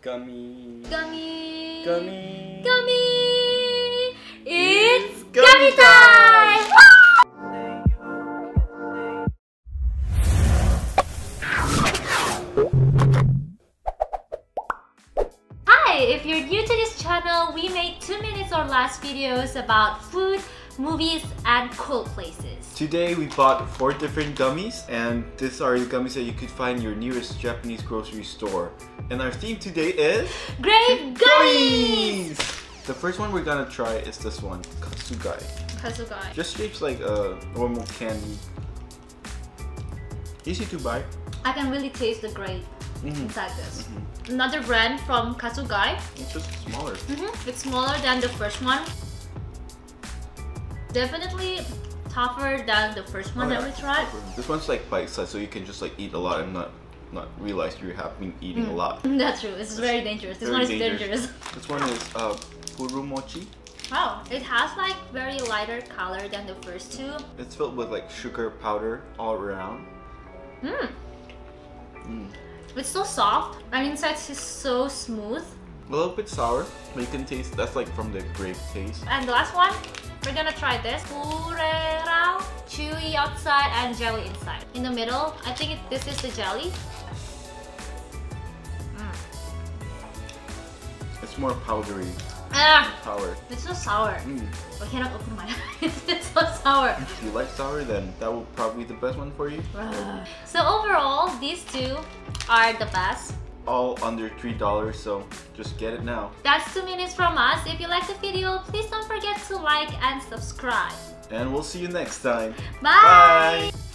Gummy. Gummy. Gummy. Gummy. It's Gummy time. Hi, if you're new to this channel, we make 2 minutes or less videos about food, movies, and cool places. Today we bought four different gummies and these are the gummies that you could find in your nearest Japanese grocery store. And our theme today is Grape gummies! The first one we're gonna try is this one, Katsugai. Kasugai. Just shapes like a normal candy. Easy to buy. I can really taste the grape Mhm. inside this. Another brand from Kasugai. It's just smaller. Mm-hmm. It's smaller than the first one. Definitely tougher than the first one Oh, that yeah. we tried. This one's like bite size, so you can just like eat a lot and not not realize you have been eating a lot. That's true. It's very dangerous. This very one is dangerous. dangerous. This one is uh, puru mochi. Wow, it has like very lighter color than the first two. It's filled with like sugar powder all around. Mmm. Mm. It's so soft and inside is so smooth. A little bit sour, but you can taste that's like from the grape taste. And the last one, we're gonna try this. Pureral, chewy outside and jelly inside. In the middle, I think it, this is the jelly. Mm. It's more powdery, Ah, sour. it's so sour. Mm. I cannot open my eyes. it's so sour. If you like sour, then that will probably be the best one for you. so overall, these two are the best. All under three dollars, so just get it now. That's two minutes from us. If you like the video, please don't forget to like and subscribe. And we'll see you next time. Bye. Bye.